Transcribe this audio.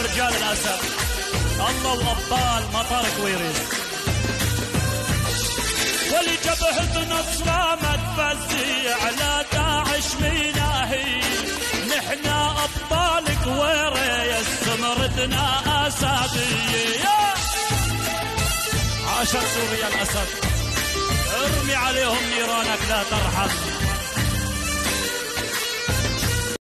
رجال الأسد. الله وابطال مطارك ويريد ولجبهة نصرة ما تفزي على داعش ميناهي. نحنا أبطال كويري سمرتنا اسادية عاشت سوريا الأسد. ارمي عليهم نيرانك لا ترحم.